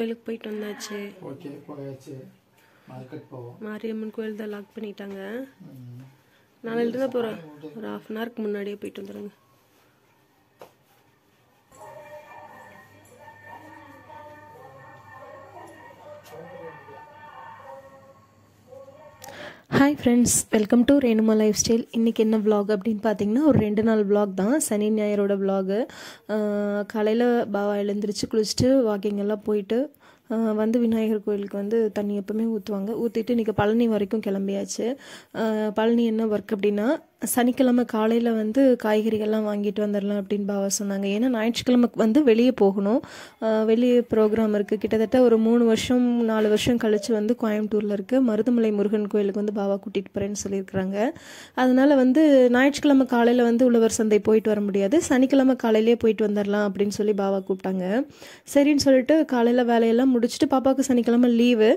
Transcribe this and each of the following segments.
கோயிலுக்கு போயிட்டு வந்தாச்சு. ஓகே போயாச்சு. மார்க்கெட் போவோம். மாரியம்மன் கோயில் தான் லாக் பண்ணிட்டாங்க. ம். நாளையில தான் போகிறோம் ஒரு ஹாஃப் அன் ஹவருக்கு முன்னாடியே போயிட்டு வந்துடுங்க hi friends welcome to Renuma lifestyle இன்றைக்கி என்ன விலாக் அப்படின்னு பார்த்தீங்கன்னா ஒரு ரெண்டு நாள் விலாக் தான். சனி ஞாயிறோட விலாகு காலையில் பாவா எழுந்திரிச்சு குளிச்சுட்டு வாக்கிங் எல்லாம் போயிட்டு வந்து விநாயகர் கோயிலுக்கு வந்து தண்ணி எப்பவுமே ஊற்றுவாங்க ஊற்றிட்டு இன்றைக்கி பழனி வரைக்கும் கிளம்பியாச்சு. பழனி என்ன ஒர்க் அப்படின்னா சனிக்கிழமை காலையில் வந்து காய்கறிகள்லாம் வாங்கிட்டு வந்துடலாம் அப்படின்னு பாவா சொன்னாங்க. ஏன்னா ஞாயிற்றுக்கிழமை வந்து வெளியே போகணும். வெளியே ப்ரோக்ராம் இருக்குது கிட்டத்தட்ட ஒரு மூணு வருஷம் நாலு வருஷம் கழிச்சு வந்து கோயம்புத்தூரில் இருக்குது மருதமலை முருகன் கோயிலுக்கு வந்து பாவா கூட்டிகிட்டு போகிறேன்னு சொல்லியிருக்கிறாங்க. அதனால் வந்து ஞாயிற்றுக்கிழமை காலையில் வந்து உழவர் சந்தை போயிட்டு வர முடியாது. சனிக்கிழமை காலையிலேயே போயிட்டு வந்துடலாம் அப்படின்னு சொல்லி பாவா கூப்பிட்டாங்க. சரின்னு சொல்லிட்டு காலையில் வேலையெல்லாம் முடிச்சுட்டு பாப்பாவுக்கு சனிக்கிழமை லீவு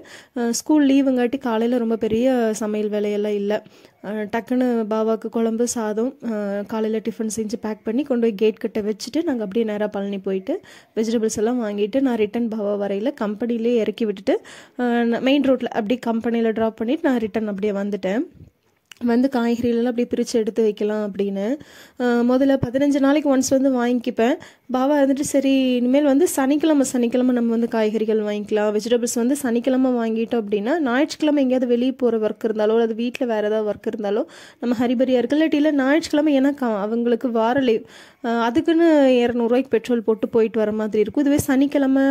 ஸ்கூல் லீவுங்காட்டி காலையில் ரொம்ப பெரிய சமையல் வேலையெல்லாம் இல்லை. டக்குன்னு பாபாவுக்கு குழம்பு சாதம் காலையில் டிஃபன் செஞ்சு பேக் பண்ணி கொண்டு போய் கேட் கிட்ட வச்சுட்டு நாங்கள் அப்படியே நேராக பழனி போயிட்டு வெஜிடபிள்ஸ் எல்லாம் வாங்கிட்டு நான் ரிட்டன் பாபா வரையில் கம்பெனிலே இறக்கி விட்டுட்டு மெயின் ரோட்டில் அப்படியே கம்பெனியில் ட்ராப் பண்ணிவிட்டு நான் ரிட்டன் அப்படியே வந்துட்டேன். வந்து காய்கறிகளெல்லாம் அப்படியே பிரித்து எடுத்து வைக்கலாம் அப்படின்னு. முதல்ல பதினஞ்சு நாளைக்கு ஒன்ஸ் வந்து வாங்கிப்பேன். பாபா இருந்துட்டு சரி இனிமேல் வந்து சனிக்கிழமை சனிக்கிழமை நம்ம வந்து காய்கறிகள் வாங்கிக்கலாம். வெஜிடபிள்ஸ் வந்து சனிக்கிழமை வாங்கிட்டோம் அப்படின்னா ஞாயிற்றுக்கிழமை எங்கேயாவது வெளியே போகிற ஒர்க் இருந்தாலோ அல்லது வீட்டில் வேறு ஏதாவது ஒர்க் இருந்தாலோ நம்ம ஹரிபரியாக இருக்கு. இல்லாட்டி இல்லை ஞாயிற்றுக்கிழமை ஏன்னா கா- அவங்களுக்கு வார லீவ் அதுக்குன்னு இரநூறுவாய்க்கு பெட்ரோல் போட்டு போயிட்டு வர மாதிரி இருக்கும். இதுவே சனிக்கிழமை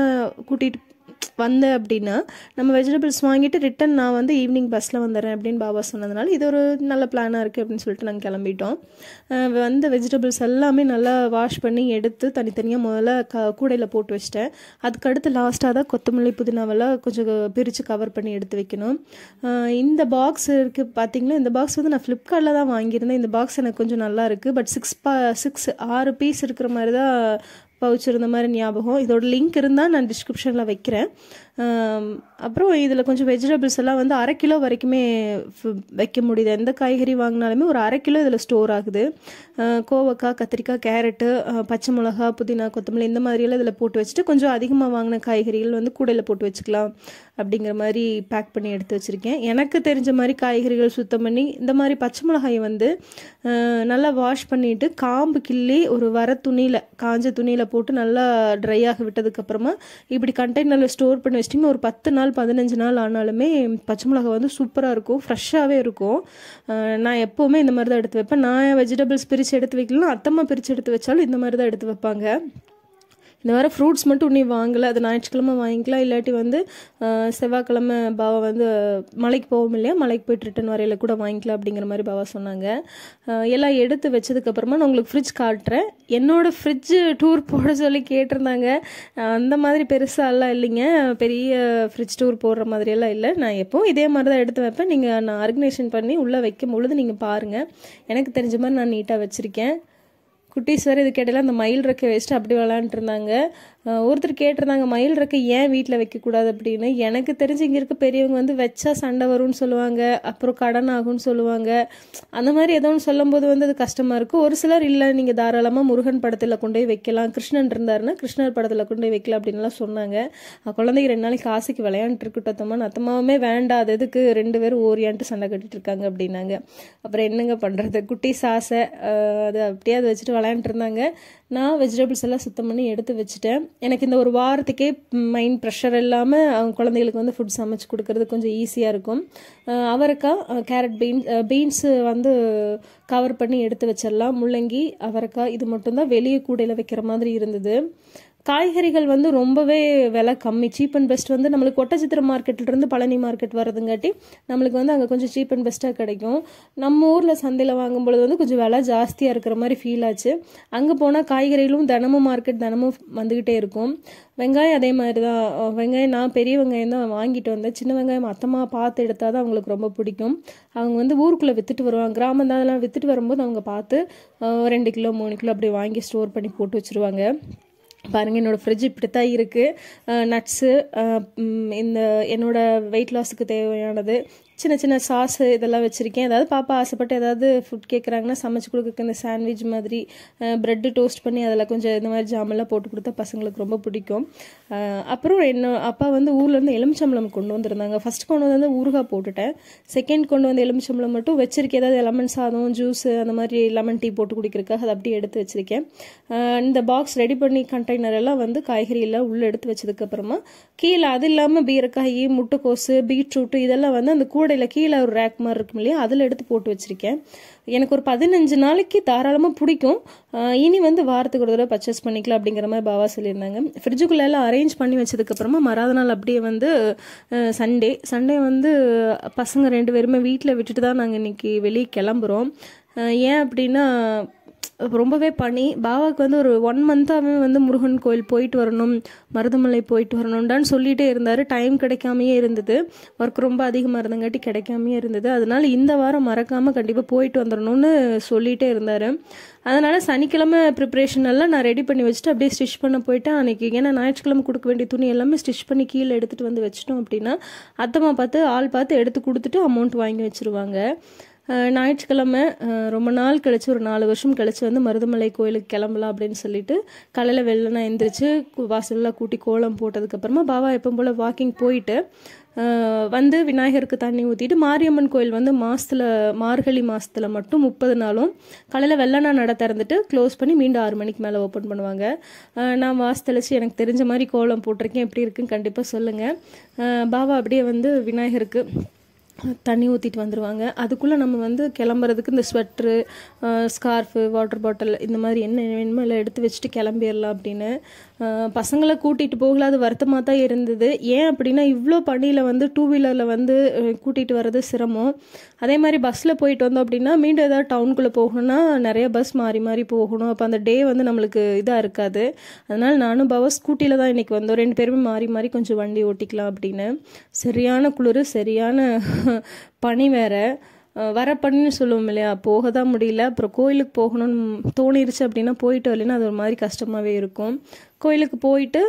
கூட்டிகிட்டு வந்தேன் அப்படின்னா நம்ம வெஜிடபிள்ஸ் வாங்கிட்டு ரிட்டன் நான் வந்து ஈவினிங் பஸ்ஸில் வந்துடுறேன் அப்படின்னு பாபா சொன்னதுனால இது ஒரு நல்ல பிளானாக இருக்குது அப்படின்னு சொல்லிட்டு நாங்கள் கிளம்பிட்டோம். வந்த வெஜிடபிள்ஸ் எல்லாமே நல்லா வாஷ் பண்ணி எடுத்து தனித்தனியாக முதல்ல க கூடையில் போட்டு வச்சிட்டேன். அதுக்கடுத்து லாஸ்ட்டாக தான் கொத்தமல்லி புதினாவெல்லாம் கொஞ்சம் பிரித்து கவர் பண்ணி எடுத்து வைக்கணும். இந்த பாக்ஸ் இருக்குது பார்த்தீங்களா இந்த பாக்ஸ் வந்து நான் ஃப்ளிப்கார்ட்டில் தான் வாங்கியிருந்தேன். இந்த பாக்ஸ் எனக்கு கொஞ்சம் நல்லா இருக்குது பட் சிக்ஸ் பா சிக்ஸ் ஆறு பீஸ் இருக்கிற மாதிரி தான் பவுச் இருந்த மாதிரி ஞாபகம். இதோட லிங்க் இருந்தால் நான் டிஸ்கிரிப்ஷனில் வைக்கிறேன். அப்புறம் இதில் கொஞ்சம் வெஜிடபிள்ஸ் எல்லாம் வந்து அரை கிலோ வரைக்குமே வைக்க முடியுது. எந்த காய்கறி வாங்கினாலுமே ஒரு அரை கிலோ இதில் ஸ்டோர் ஆகுது. கோவக்காய் கத்திரிக்காய் கேரட்டு பச்சை மிளகா புதினா கொத்தமல்லி இந்த மாதிரியெல்லாம் இதில் போட்டு வச்சுட்டு கொஞ்சம் அதிகமாக வாங்கின காய்கறிகள் வந்து கூடையில் போட்டு வச்சுக்கலாம் அப்படிங்கிற மாதிரி பேக் பண்ணி எடுத்து வச்சுருக்கேன். எனக்கு தெரிஞ்ச மாதிரி காய்கறிகள் சுத்தம் பண்ணி இந்த மாதிரி பச்சை மிளகாயை வந்து நல்லா வாஷ் பண்ணிவிட்டு காம்பு கிள்ளி ஒரு வர துணியில் காஞ்ச துணியில் போட்டு நல்லா ட்ரை ஆக விட்டதுக்கப்புறமா இப்படி கண்டெய்னரில் ஸ்டோர் பண்ணி வச்சிட்டிங்க ஒரு பத்து நாள் பதினஞ்சு நாள் ஆனாலுமே பச்சை மிளகாய் வந்து சூப்பராக இருக்கும் ஃப்ரெஷ்ஷாகவே இருக்கும். நான் எப்போவுமே இந்த மாதிரி தான் எடுத்து வைப்பேன். நான் வெஜிடபிள்ஸ் பிரித்து எடுத்து வைக்கலாம் அத்தம்மா பிரித்து எடுத்து வச்சாலும் இந்த மாதிரி தான் எடுத்து வைப்பாங்க. இந்த வாரம் ஃப்ரூட்ஸ் மட்டும் இன்னும் வாங்கலை அது ஞாயிற்றுக்கிழமை வாங்கிக்கலாம் இல்லாட்டி வந்து செவ்வாய்க்கிழமை பாவா வந்து மலைக்கு போவோம் இல்லையா? மலைக்கு போயிட்டு ரிட்டன் வரையில கூட வாங்கிக்கலாம் அப்படிங்கிற மாதிரி பாவா சொன்னாங்க. எல்லாம் எடுத்து வச்சதுக்கப்புறமா நான் உங்களுக்கு ஃப்ரிட்ஜ் காட்டுறேன். என்னோட ஃப்ரிட்ஜு டூர் போட சொல்லி கேட்டிருந்தாங்க. அந்த மாதிரி பெருசாலாம் இல்லைங்க. பெரிய ஃப்ரிட்ஜ் டூர் போடுற மாதிரியெல்லாம் இல்லை. நான் எப்போவும் இதே மாதிரி தான் எடுத்து வைப்பேன். நீங்கள் நான் ஆர்கனைசேஷன் பண்ணி உள்ளே வைக்கும் பொழுது நீங்கள் பாருங்கள் எனக்கு தெரிஞ்ச மாதிரி நான் நீட்டாக வச்சுருக்கேன். குட்டீஸ் வேறு இது கேட்டல அந்த மயில் ரெக்கை வச்சுட்டு அப்படி விளாண்ட்ருந்தாங்க ஒருத்தர் கேட்டிருந்தாங்க மயில் ரெக்கை ஏன் வீட்டில் வைக்கக்கூடாது? அப்படின்னு. எனக்கு தெரிஞ்சு இங்கே இருக்க பெரியவங்க வந்து வச்சா சண்டை வரும்னு சொல்லுவாங்க அப்புறம் கடன் ஆகும்னு சொல்லுவாங்க. அந்த மாதிரி ஏதோ ஒன்று சொல்லும்போது வந்து அது கஷ்டமாக இருக்கும் ஒரு சிலர் இல்லை நீங்கள் தாராளமாக முருகன் படத்தில் கொண்டு போய் வைக்கலாம் கிருஷ்ணன் இருந்தாருன்னா கிருஷ்ணர் படத்தில் கொண்டு போய் வைக்கலாம் அப்படின்லாம் சொன்னாங்க. குழந்தைங்க ரெண்டு நாளைக்கு ஆசைக்கு விளையாண்டுட்டு இருக்கட்டோமா அத்தமாவே வேண்டாம் அது எதுக்கு? ரெண்டு பேரும் ஓரியான்ட்டு சண்டை கட்டிட்டு இருக்காங்க அப்படின்னாங்க. அப்புறம் என்னங்க பண்ணுறது குட்டீஸ் ஆசை. அது அப்படியே அதை வச்சுட்டு விளையாண்டுட்டு இருந்தாங்க நான் வெஜிடபிள்ஸ் எல்லாம் சுத்தம் பண்ணி எடுத்து வச்சுட்டேன். எனக்கு இந்த ஒரு வாரத்துக்கே மைண்ட் ப்ரெஷர் இல்லாமல் அவங்க குழந்தைகளுக்கு வந்து ஃபுட் சமைச்சு கொடுக்கறது கொஞ்சம் ஈஸியாக இருக்கும். அவரைக்காய் கேரட் பீன்ஸ் பீன்ஸு வந்து கவர் பண்ணி எடுத்து வச்சிடலாம். முள்ளங்கி அவரைக்காய் இது மட்டும்தான் வெளியே கூடையில் வைக்கிற மாதிரி இருந்தது. காய்கறிகள் வந்து ரொம்பவே விலை கம்மி. சீப் அண்ட் பெஸ்ட் வந்து நம்மளுக்கு ஒட்டச்சித்திர மார்க்கெட்லேருந்து பழனி மார்க்கெட் வரதுங்காட்டி நம்மளுக்கு வந்து அங்கே கொஞ்சம் சீப் அண்ட் பெஸ்ட்டாக கிடைக்கும். நம்ம ஊரில் சந்தையில் வாங்கும்பொழுது வந்து கொஞ்சம் விலை ஜாஸ்தியாக இருக்கிற மாதிரி ஃபீல் ஆச்சு. அங்கே போனால் காய்கறிகளும் தினமும் மார்க்கெட் தினமும் வந்துக்கிட்டே இருக்கும். வெங்காயம் அதே மாதிரி தான் வெங்காயம் நான் பெரிய வெங்காயம் தான் வாங்கிட்டு வந்தேன். சின்ன வெங்காயம் மொத்தமாக பார்த்து எடுத்தால் தான் அவங்களுக்கு ரொம்ப பிடிக்கும். அவங்க வந்து ஊருக்குள்ளே விற்றுட்டு வருவாங்க. கிராமம் தான் அதெல்லாம் விற்றுட்டு வரும்போது அவங்க பார்த்து ரெண்டு கிலோ மூணு கிலோ அப்படி வாங்கி ஸ்டோர் பண்ணி போட்டு வச்சுருவாங்க. பாருங்கள் என்னோடய ஃப்ரிட்ஜ் இப்படி தான் இருக்குது நட்ஸு இந்த என்னோடய வெயிட் லாஸுக்கு தேவையானது. சின்ன சின்ன சாஸ் இதெல்லாம் வச்சுருக்கேன். ஏதாவது பாப்பா ஆசைப்பட்டு ஏதாவது ஃபுட் கேட்குறாங்கன்னா சமைச்சு கொடுக்க இந்த சாண்ட்விச் மாதிரி ப்ரெட்டு டோஸ்ட் பண்ணி அதில் கொஞ்சம் இந்த மாதிரி ஜாமெல்லாம் போட்டு கொடுத்தா பசங்களுக்கு ரொம்ப பிடிக்கும். அப்புறம் என்ன அப்பா வந்து ஊர்லேருந்து எலுமிச்சம்பழம் கொண்டு வந்திருந்தாங்க. ஃபஸ்ட் கொண்டு வந்து ஊறுகாய் போட்டுட்டேன். செகண்ட் கொண்டு வந்து எலுமிச்சம்பளம் மட்டும் வச்சிருக்கேன். ஏதாவது லெமன் சாதம் ஜூஸ் அந்த மாதிரி லெமன் டீ போட்டு குடிக்கிறதுக்காக அதை அப்படியே எடுத்து வச்சுருக்கேன். இந்த பாக்ஸ் ரெடி பண்ணி கண்டெய்னர் எல்லாம் வந்து காய்கறி எல்லாம் உள்ளே எடுத்து வச்சதுக்கப்புறமா கீழே அது இல்லாமல் பீரக்காய் முட்டைக்கோசு பீட்ரூட்டு இதெல்லாம் வந்து அந்த கூட கூடையில் கீழே ஒரு ரேக் மாதிரி இருக்கும் இல்லையா? அதில் எடுத்து போட்டு வச்சிருக்கேன். எனக்கு ஒரு பதினஞ்சு நாளைக்கு தாராளமாக பிடிக்கும். இனி வந்து வாரத்துக்கு ஒரு தடவை பர்ச்சேஸ் பண்ணிக்கலாம் அப்படிங்கிற மாதிரி பாபா சொல்லியிருந்தாங்க. ஃப்ரிட்ஜுக்குள்ளெல்லாம் அரேஞ்ச் பண்ணி வச்சதுக்கப்புறமா மறாத நாள் அப்படியே வந்து சண்டே சண்டே வந்து பசங்க ரெண்டு பேருமே வீட்டில் விட்டுட்டு தான் நாங்கள் இன்னைக்கு வெளியே கிளம்புறோம். ஏன் அப்படின்னா ரொம்பவே பனி பாபாவுக்கு வந்து ஒரு ஒன் மந்த்தாகவே வந்து முருகன் கோயில் போயிட்டு வரணும் மருதமலை போயிட்டு வரணும்டான்னு சொல்லிகிட்டே இருந்தார். டைம் கிடைக்காமையே இருந்தது. ஒர்க் ரொம்ப அதிகமாக இருந்தங்காட்டி கிடைக்காமையே இருந்தது. அதனால் இந்த வாரம் மறக்காமல் கண்டிப்பாக போயிட்டு வந்துடணும்னு சொல்லிகிட்டே இருந்தார். அதனால் சனிக்கிழமை ப்ரிப்ரேஷன் எல்லாம் நான் ரெடி பண்ணி வச்சுட்டு அப்படியே ஸ்டிச் பண்ண போயிட்டேன். அன்றைக்கி ஏன்னா ஞாயிற்றுக்கிழமை கொடுக்க வேண்டிய துணி எல்லாமே ஸ்டிச் பண்ணி கீழே எடுத்துகிட்டு வந்து வச்சிட்டோம் அப்படின்னா அத்தம்மா பார்த்து ஆள் பார்த்து எடுத்து கொடுத்துட்டு அமௌண்ட் வாங்கி வச்சுருவாங்க. ஞாயிற்றுக்கிழமை ரொம்ப நாள் கழிச்சு ஒரு நாலு வருஷம் கழிச்சு வந்து மருதமலை கோயிலுக்கு கிளம்பலாம் அப்படின்னு சொல்லிட்டு காலையில் வெள்ளனா எந்திரிச்சு கு- கூட்டி கோலம் போட்டதுக்கப்புறமா பாபா எப்போ போல் வாக்கிங் போயிட்டு வந்து விநாயகருக்கு தண்ணி ஊற்றிட்டு மாரியம்மன் கோயில் வந்து மாதத்தில் மார்கழி மாதத்தில் மட்டும் முப்பது நாளும் காலையில் வெள்ளனா நட திறந்துட்டு க்ளோஸ் பண்ணி மீண்டும் ஆறு மணிக்கு மேலே ஓப்பன் பண்ணுவாங்க. நான் நான் தெளித்து எனக்கு தெரிஞ்ச மாதிரி கோலம் போட்டிருக்கேன். எப்படி இருக்குன்னு கண்டிப்பாக சொல்லுங்கள் பாபா அப்படியே வந்து விநாயகருக்கு தண்ணி ஊற்றிட்டு வந்துடுவாங்க அதுக்குள்ளே நம்ம வந்து கிளம்புறதுக்கு இந்த ஸ்வெட்ரு ஸ்கார்ஃபு வாட்டர் பாட்டில் இந்த மாதிரி என்ன வேணுமோ இல்லை எடுத்து வச்சுட்டு கிளம்பிடலாம் அப்படின்னு பசங்களை கூட்டிகிட்டு போகல. அது வருத்தமாக தான் இருந்தது. ஏன் அப்படின்னா இவ்வளோ பணியில் வந்து டூ வீலரில் வந்து கூட்டிகிட்டு வர்றது சிரமம். அதே மாதிரி பஸ்ஸில் போயிட்டு வந்தோம் அப்படின்னா மீண்டும் ஏதாவது டவுனுக்குள்ளே போகணும்னா நிறைய பஸ் மாறி மாறி போகணும். அப்போ அந்த டே வந்து நம்மளுக்கு இதாக இருக்காது. அதனால் நானும் பாவா ஸ்கூட்டியில் தான் இன்றைக்கி வந்தோம். ரெண்டு பேருமே மாறி மாறி கொஞ்சம் வண்டி ஓட்டிக்கலாம் அப்படின்னு. சரியான குளிர் சரியான பனி வேற. வர பனின்னு சொல்லுவோம் இல்லையா? போக தான் முடியல. அப்புறம் கோயிலுக்கு போகணும்னு தோணிருச்சு அப்படின்னா போயிட்டு வரலைன்னா அது ஒரு மாதிரி கஷ்டமாகவே இருக்கும். கோயிலுக்கு போயிட்டு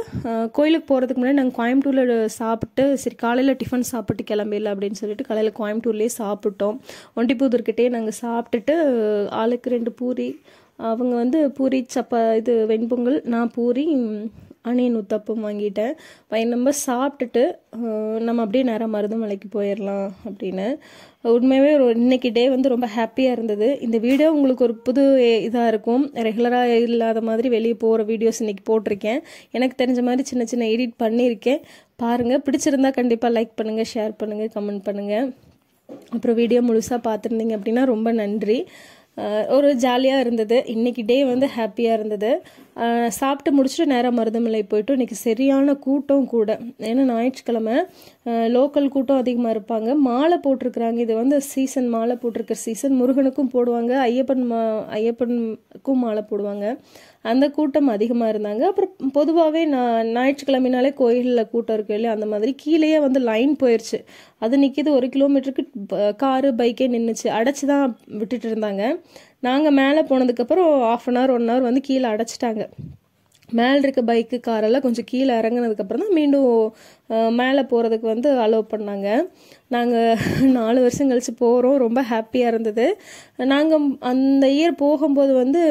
கோயிலுக்கு போகிறதுக்கு முன்னாடி நாங்கள் கோயம்புத்தூரில் சாப்பிட்டு சரி காலையில் டிஃபன் சாப்பிட்டு கிளம்பிடல அப்படின்னு சொல்லிட்டு காலையில் கோயம்புத்தூர்லேயே சாப்பிட்டோம். ஒண்டிப்புதூர்கிட்டே நாங்கள் சாப்பிட்டுட்டு ஆளுக்கு ரெண்டு பூரி அவங்க வந்து பூரி சப்பா இது வெண்பொங்கல் நான் பூரி அணியின் உத்தப்பம் வாங்கிட்டேன். பையன் நம்ம சாப்பிட்டுட்டு நம்ம அப்படியே நேரம் மருதமலைக்கு போயிடலாம் அப்படின்னு. உண்மையாகவே ஒரு இன்னைக்கு டே வந்து ரொம்ப ஹாப்பியாக இருந்தது. இந்த வீடியோ உங்களுக்கு ஒரு புது இதாக இருக்கும். ரெகுலராக இல்லாத மாதிரி வெளியே போகிற வீடியோஸ் இன்றைக்கி போட்டிருக்கேன். எனக்கு தெரிஞ்ச மாதிரி சின்ன சின்ன எடிட் பண்ணியிருக்கேன். பாருங்கள் பிடிச்சிருந்தா கண்டிப்பாக லைக் பண்ணுங்கள் ஷேர் பண்ணுங்கள் கமெண்ட் பண்ணுங்கள் அப்புறம் வீடியோ முழுசாக பார்த்துருந்தீங்க அப்படின்னா ரொம்ப நன்றி. ஒரு ஜாலியாக இருந்தது. இன்னைக்கு டே வந்து ஹாப்பியாக இருந்தது. சாப்பிட்டு முடிச்சுட்டு நேராக மருதமலை போயிட்டு இன்னைக்கு சரியான கூட்டம் கூட. ஏன்னா ஞாயிற்றுக்கிழமை லோக்கல் கூட்டம் அதிகமாக இருப்பாங்க. மாலை போட்டிருக்கிறாங்க. இது வந்து சீசன் மாலை போட்டிருக்கிற சீசன் முருகனுக்கும் போடுவாங்க. ஐயப்பன் மா ஐயப்பனுக்கும் மாலை போடுவாங்க. அந்த கூட்டம் அதிகமாக இருந்தாங்க. அப்புறம் பொதுவாகவே நான் ஞாயிற்றுக்கிழமைனாலே கோயிலில் கூட்டம் இருக்கு இல்லையா? அந்த மாதிரி கீழேயே வந்து லைன் போயிடுச்சு அது நிற்கிது ஒரு கிலோமீட்டருக்கு காரு பைக்கே நின்றுச்சு அடைச்சி தான் விட்டுட்டு இருந்தாங்க. நாங்கள் மேலே போனதுக்கப்புறம் half an hour one hour வந்து கீழே அடைச்சிட்டாங்க. மேலே இருக்க பைக்கு காரெல்லாம் கொஞ்சம் கீழே இறங்குனதுக்கப்புறம் தான் மீண்டும் மேலே போகிறதுக்கு வந்து அலோவ் பண்ணாங்க. நாங்கள் நாலு வருஷம் கழித்து போகிறோம் ரொம்ப ஹாப்பியாக இருந்தது. நாங்கள் அந்த இயர் போகும்போது வந்து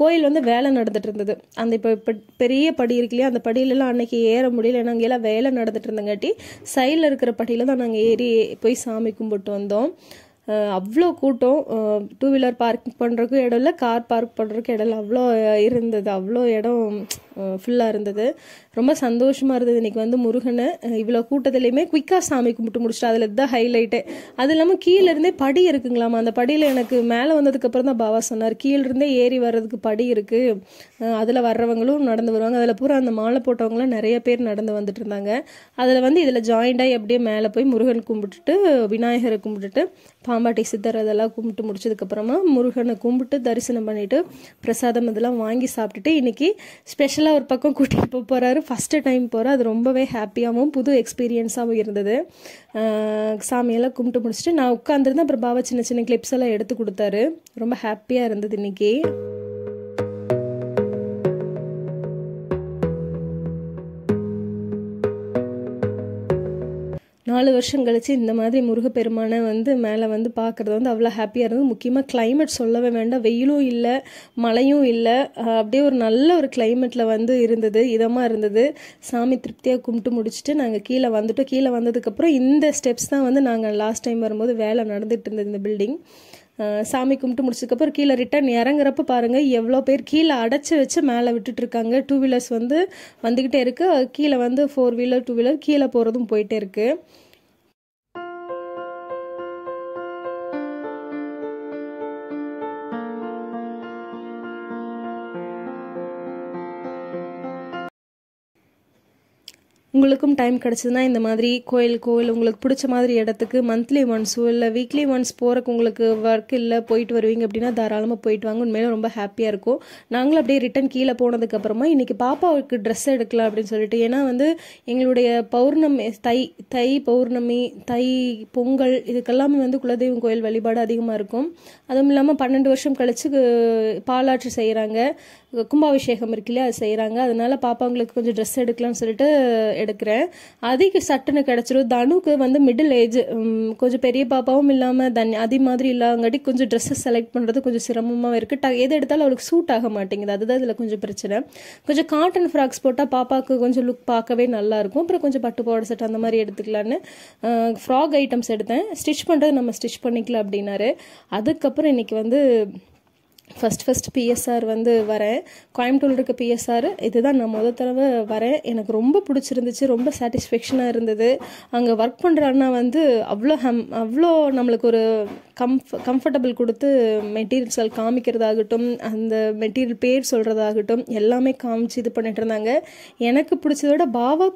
கோயில் வந்து வேலை நடந்துட்டு இருந்தது. அந்த இப்போ இப்போ பெரிய படி இருக்கு இல்லையா அந்த படியிலலாம் அன்னைக்கு ஏற முடியல. நாங்கள் எல்லாம் வேலை நடந்துட்டு இருந்தங்காட்டி சைடில் இருக்கிற படியில் தான் நாங்கள் ஏறி போய் சாமி கும்பிட்டு வந்தோம். அவ்வளோ கூட்டம். டூ வீலர் பார்க் பண்ணுறதுக்கும் இடம் இல்லை கார் பார்க் பண்ணுறதுக்கும் இடம் இல்லை. அவ்வளோ இருந்தது. அவ்வளோ இடம் ஃபுல்லாக இருந்தது. ரொம்ப சந்தோஷமாக இருந்தது. இன்னைக்கு வந்து முருகனை இவ்வளோ கூட்டத்துலேயுமே குயிக்காக சாமி கும்பிட்டு முடிச்சிட்டு. அதில் இதுதான் ஹைலைட்டே அது இல்லாமல் கீழே இருந்தே படி இருக்குங்களாமா? அந்த படியில் எனக்கு மேலே வந்ததுக்கப்புறம் தான் பாபா சொன்னார். கீழே இருந்தே ஏறி வர்றதுக்கு படி இருக்குது அதில் வர்றவங்களும் நடந்து வருவாங்க. அதில் பூரா அந்த மாலை போட்டவங்களாம் நிறைய பேர் நடந்து வந்துட்டு இருந்தாங்க. அதில் வந்து இதில் ஜாயிண்டாகி அப்படியே மேலே போய் முருகன் கும்பிட்டுட்டு விநாயகரை கும்பிட்டுட்டு பாம்பாட்டி சித்தர் அதெல்லாம் கும்பிட்டு முடிச்சதுக்கப்புறமா முருகனை கும்பிட்டு தரிசனம் பண்ணிவிட்டு பிரசாதம் இதெல்லாம் வாங்கி சாப்பிட்டுட்டு இன்றைக்கி ஸ்பெஷலாக ஒரு பக்கம் கூட்டிகிட்டு போக போகிறாரு ஃபஸ்ட்டு டைம் போகிற அது ரொம்பவே ஹாப்பியாகவும் புது எக்ஸ்பீரியன்ஸாகவும் இருந்தது. சாமியெல்லாம் கும்பிட்டு முடிச்சுட்டு நான் உட்காந்துருந்தேன் அப்புறம் பாபா சின்ன சின்ன கிளிப்ஸ் எல்லாம் எடுத்து கொடுத்தாரு. ரொம்ப ஹாப்பியாக இருந்தது இன்றைக்கி நாலு வருஷம் கழிச்சு இந்த மாதிரி முருகப்பெருமானை வந்து மேலே வந்து பார்க்குறது வந்து அவ்வளோ ஹாப்பியாக இருந்தது. முக்கியமாக கிளைமேட் சொல்லவே வேண்டாம். வெயிலும் இல்லை மழையும் இல்லை. அப்படியே ஒரு நல்ல ஒரு கிளைமேட்டில் வந்து இருந்தது இதமாக இருந்தது. சாமி திருப்தியாக கும்பிட்டு முடிச்சுட்டு நாங்கள் கீழே வந்துட்டோம். கீழே வந்ததுக்கப்புறம் இந்த ஸ்டெப்ஸ் தான் வந்து நாங்கள் லாஸ்ட் டைம் வரும்போது வேலை நடந்துட்டு இருந்தது இந்த பில்டிங் சாமி கும்பிட்டு முடிச்சதுக்கப்புறம் கீழே ரிட்டர்ன் இறங்குறப்ப பாருங்கள் எவ்வளோ பேர் கீழே அடைச்சி வச்சு மேலே விட்டுட்டு இருக்காங்க. டூ வீலர்ஸ் வந்து வந்துக்கிட்டே இருக்குது கீழே வந்து ஃபோர் வீலர் டூ வீலர் கீழே போகிறதும் போயிட்டே இருக்குது உங்களுக்கும் டைம் கிடச்சதுன்னா இந்த மாதிரி கோயில் கோயில் உங்களுக்கு பிடிச்ச மாதிரி இடத்துக்கு மந்த்லி ஒன்ஸோ இல்லை வீக்லி ஒன்ஸ் போகிறக்கு உங்களுக்கு ஒர்க் இல்லை போயிட்டு வருவீங்க அப்படின்னா தாராளமாக போயிட்டு வாங்க. உண்மையில ரொம்ப ஹாப்பியாக இருக்கும். நாங்களும் அப்படியே ரிட்டன் கீழே போனதுக்கப்புறமா இன்றைக்கி பாப்பாவுக்கு ட்ரெஸ் எடுக்கலாம் அப்படின்னு சொல்லிட்டு ஏன்னா வந்து எங்களுடைய பௌர்ணமி தை தை பௌர்ணமி தை பொங்கல் இதுக்கெல்லாமே வந்து குலதெய்வம் கோயில் வழிபாடு அதிகமாக இருக்கும். அதுவும் இல்லாமல் பன்னெண்டு வருஷம் கழிச்சு பாலாற்று செய்கிறாங்க கும்பாபிஷேகம் இருக்கு இல்லையா அது செய்கிறாங்க அதனால பாப்பாங்களுக்கு கொஞ்சம் ட்ரெஸ் எடுக்கலாம்னு சொல்லிட்டு எடுக்கிறேன். அதிக சட்டுன்னு கிடச்சிரும். தனுக்கு வந்து மிடில் ஏஜ் கொஞ்சம் பெரிய பாப்பாவும் இல்லாமல் தன் அதே மாதிரி இல்லாங்காட்டி கொஞ்சம் ட்ரெஸ்ஸஸ் செலக்ட் பண்ணுறது கொஞ்சம் சிரமமாக இருக்குது ட எது எடுத்தாலும் அவளுக்கு சூட் ஆக மாட்டேங்குது. அதுதான் இதில் கொஞ்சம் பிரச்சனை. கொஞ்சம் காட்டன் ஃப்ராக்ஸ் போட்டால் பாப்பாவுக்கு கொஞ்சம் லுக் பார்க்கவே நல்லாயிருக்கும் அப்புறம் கொஞ்சம் பட்டு பாவாடை செட் அந்த மாதிரி எடுத்துக்கலான்னு ஃப்ராக் ஐட்டம்ஸ் எடுத்தேன். ஸ்டிச் பண்ணுறது நம்ம ஸ்டிச் பண்ணிக்கலாம் அப்படின்னாரு. அதுக்கப்புறம் இன்னைக்கு வந்து ஃபஸ்ட் ஃபஸ்ட் பிஎஸ்ஆர் வந்து வரேன். கோயம்புத்தூர் இருக்க பிஎஸ்ஆர் இதுதான் நான் முத தடவை வரேன். எனக்கு ரொம்ப பிடிச்சிருந்துச்சு. ரொம்ப சாட்டிஸ்ஃபேக்ஷனாக இருந்தது. அங்கே ஒர்க் பண்ணுற அண்ணா வந்து அவ்வளோ ஹம் அவ்வளோ நம்மளுக்கு ஒரு கம்ஃப கம்ஃபர்டபுள் கொடுத்து மெட்டீரியல்ஸ்கள் காமிக்கிறதாகட்டும் அந்த மெட்டீரியல் பேர் சொல்கிறதாகட்டும் எல்லாமே காமிச்சு இது பண்ணிட்டு இருந்தாங்க. எனக்கு பிடிச்சத விட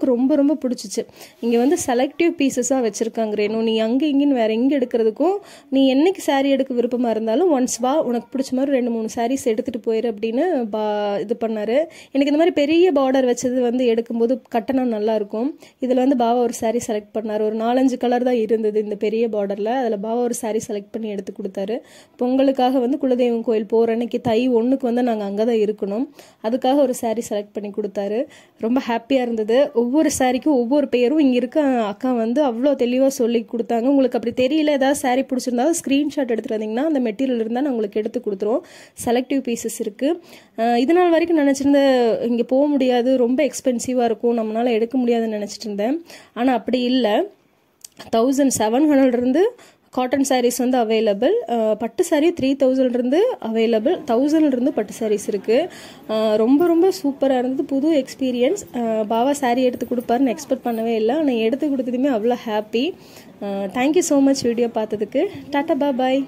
ரொம்ப ரொம்ப பிடிச்சிச்சு. இங்கே வந்து செலக்டிவ் பீசஸாக வச்சுருக்காங்க ரேணும் நீ அங்கே இங்கேன்னு வேற எங்கே எடுக்கிறதுக்கும் நீ என்னைக்கு சாரீ எடுக்க விருப்பமாக இருந்தாலும் ஒன்ஸ் வா உனக்கு பிடிச்ச மாதிரி ரெண்டு ரெண்டு மூணு சாரீஸ் எடுத்துகிட்டு போயிரு அப்படின்னு பா இது பண்ணார். எனக்கு இந்த மாதிரி பெரிய பார்டர் வச்சது வந்து எடுக்கும்போது கட்டணம் நல்லாயிருக்கும் இதில் வந்து பாவா ஒரு சாரீ செலக்ட் பண்ணார். ஒரு நாலஞ்சு கலர் தான் இருந்தது இந்த பெரிய பார்டரில் அதில் பாவா ஒரு சாரீ செலக்ட் பண்ணி எடுத்து கொடுத்தாரு. பொங்கலுக்காக வந்து குலதெய்வம் கோயில் போகிற அன்னைக்கு தை ஒன்றுக்கு வந்து நாங்கள் அங்கே தான் இருக்கணும். அதுக்காக ஒரு சாரீ செலக்ட் பண்ணி கொடுத்தாரு. ரொம்ப ஹாப்பியாக இருந்தது. ஒவ்வொரு சாரிக்கும் ஒவ்வொரு பேரும் இங்கே இருக்க அக்கா வந்து அவ்வளோ தெளிவாக சொல்லி கொடுத்தாங்க. உங்களுக்கு அப்படி தெரியல ஏதாவது சாரீ பிடிச்சிருந்தாலும் ஸ்க்ரீன்ஷாட் எடுத்துகிட்டு வந்தீங்கன்னா அந்த மெட்டீரியல் இருந்தால் நான் உங்களுக்கு எடுத்து கொடுத்துருவோம். செலக்டிவ் பீசஸ் இருக்குது இது நாள் வரைக்கும் நினச்சிருந்த இங்கே போக முடியாது ரொம்ப எக்ஸ்பென்சிவாக இருக்கும் நம்மளால் எடுக்க முடியாதுன்னு நினச்சிட்டு இருந்தேன். ஆனால் அப்படி இல்லை. தௌசண்ட் செவன் ஹண்ட்ரட்லேருந்து காட்டன் சாரீஸ் வந்து அவைலபிள் பட்டு சாரீ த்ரீ தௌசண்ட்லேருந்து அவைலபிள் தௌசண்ட்லேருந்து பட்டு சாரீஸ் இருக்குது ரொம்ப ரொம்ப சூப்பராக இருந்தது. புது எக்ஸ்பீரியன்ஸ் பாவா சாரீ எடுத்து கொடுப்பாருன்னு எக்ஸ்பெக்ட் பண்ணவே இல்லை. ஆனால் எடுத்து கொடுத்ததுமே அவ்வளோ happy thank you so much video பார்த்ததுக்கு. டாட்டா பா பாய்